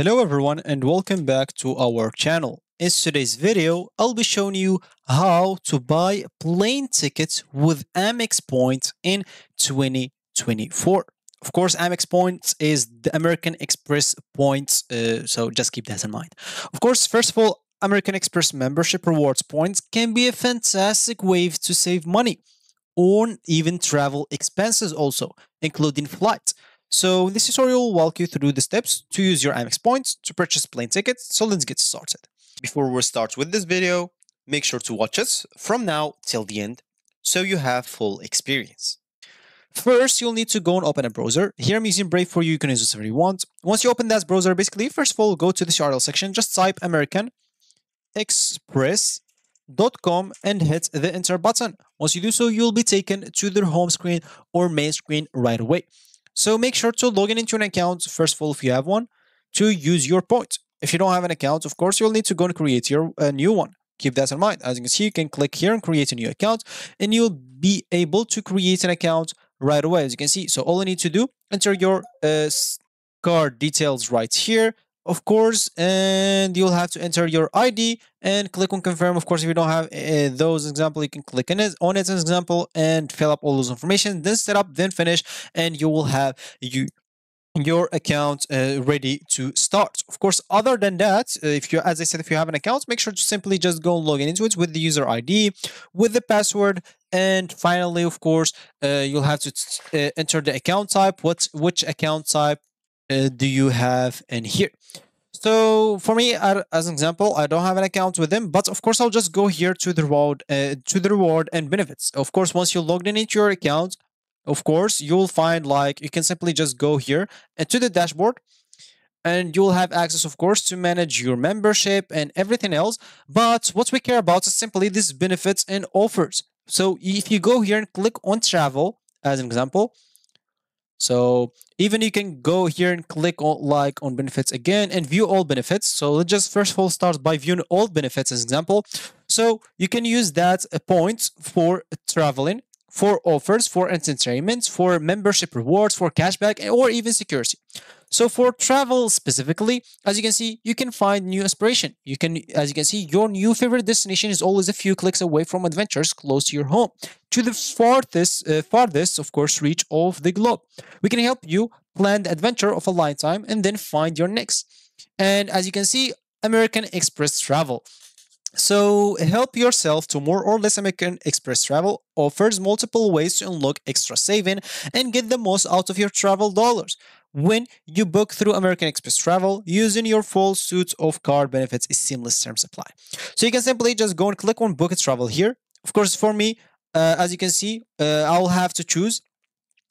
Hello everyone and welcome back to our channel. In today's video, I'll be showing you how to buy plane tickets with Amex points in 2024. Of course, Amex points is the American Express points, uh, so just keep that in mind. Of course, first of all, American Express membership rewards points can be a fantastic way to save money on even travel expenses also, including flights. So this tutorial will walk you through the steps to use your Amex points to purchase plane tickets. So let's get started. Before we start with this video, make sure to watch us from now till the end so you have full experience. First, you'll need to go and open a browser. Here I'm using Brave for you, you can use whatever you want. Once you open that browser, basically, first of all, go to the URL section, just type American Express.com and hit the enter button. Once you do so, you'll be taken to their home screen or main screen right away. So make sure to log in into an account, first of all, if you have one, to use your points. If you don't have an account, of course, you'll need to go and create your a new one. Keep that in mind. As you can see, you can click here and create a new account, and you'll be able to create an account right away, as you can see. So all you need to do, enter your uh, card details right here, of course, and you'll have to enter your ID and click on confirm. Of course, if you don't have uh, those example, you can click on it, on it as example and fill up all those information, then set up, then finish, and you will have you your account uh, ready to start. Of course, other than that, uh, if you, as I said, if you have an account, make sure to simply just go log in into it with the user ID, with the password, and finally, of course, uh, you'll have to enter the account type. What which account type uh, do you have in here? So for me, as an example, I don't have an account with them, but of course, I'll just go here to the reward, uh, to the reward and benefits. Of course, once you logged in into your account, of course, you'll find like you can simply just go here and to the dashboard, and you'll have access, of course, to manage your membership and everything else. But what we care about is simply these benefits and offers. So if you go here and click on travel as an example, so even you can go here and click on like on benefits again and view all benefits. So let's just first of all start by viewing all benefits as example. So you can use that points for traveling, for offers, for entertainment, for membership rewards, for cashback, or even security. So for travel specifically, as you can see, you can find new inspiration. You can, as you can see, your new favorite destination is always a few clicks away from adventures close to your home, to the farthest, uh, farthest, of course, reach of the globe. We can help you plan the adventure of a lifetime and then find your next. And as you can see, American Express Travel. So help yourself to more or less American Express Travel offers multiple ways to unlock extra saving and get the most out of your travel dollars when you book through American Express Travel using your full suite of card benefits is seamless term supply. So you can simply just go and click on book a travel here. Of course, for me, uh, as you can see, uh, I'll have to choose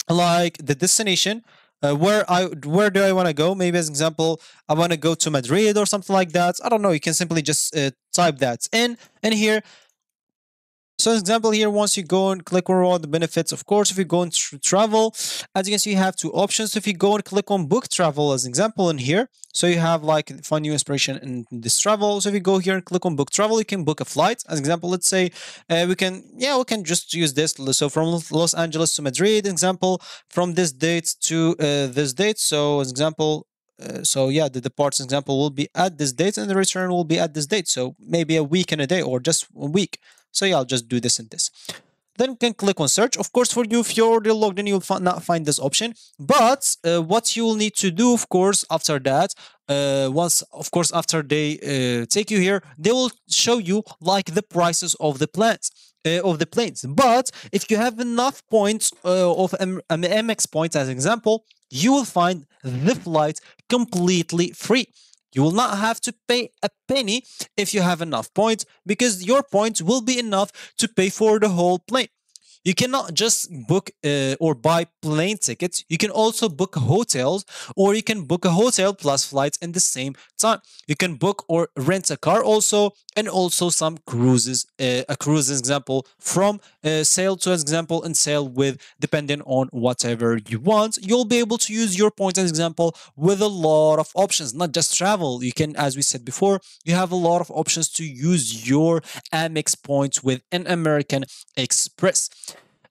like the destination. Uh, where I where do I want to go? Maybe as an example, I want to go to Madrid or something like that. I don't know. You can simply just uh, type that in, and here so an example here, once you go and click on all the benefits, of course, if you go and travel, as you can see, you have two options. If you go and click on book travel as an example in here, so you have like find new inspiration in this travel. So if you go here and click on book travel, you can book a flight. As an example, let's say uh, we can, yeah, we can just use this. So from Los Angeles to Madrid, example, from this date to uh, this date. So as example, uh, so yeah, the departs example will be at this date and the return will be at this date. So maybe a week and a day or just a week. So yeah, I'll just do this and this. Then you can click on search. Of course, for you, if you're already logged in, you'll not find this option. But uh, what you will need to do, of course, after that, uh, once, of course, after they uh, take you here, they will show you like the prices of the plans. Uh, of the planes. But if you have enough points uh, of M- Amex points as an example, you will find the flight completely free. You will not have to pay a penny if you have enough points because your points will be enough to pay for the whole plane. You cannot just book uh, or buy plane tickets. You can also book hotels or you can book a hotel plus flights in the same time. You can book or rent a car also and also some cruises, uh, a cruise example from uh, sail to example and sail with depending on whatever you want. You'll be able to use your points as example with a lot of options, not just travel. You can, as we said before, you have a lot of options to use your Amex points with an American Express.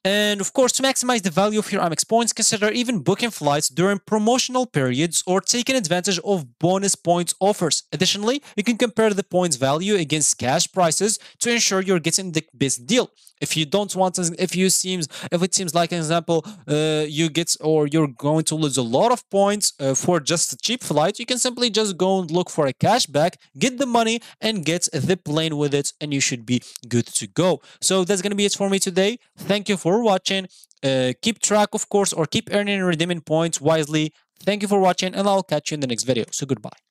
And of course, to maximize the value of your Amex points, consider even booking flights during promotional periods or taking advantage of bonus points offers. Additionally, you can compare the points value against cash prices to ensure you're getting the best deal. If you don't want, if you seems, if it seems like an example, uh, you get or you're going to lose a lot of points uh, for just a cheap flight, you can simply just go and look for a cashback, get the money, and get the plane with it, and you should be good to go. So that's gonna be it for me today. Thank you for watching. Uh, keep track, of course, or keep earning and redeeming points wisely. Thank you for watching, and I'll catch you in the next video. So goodbye.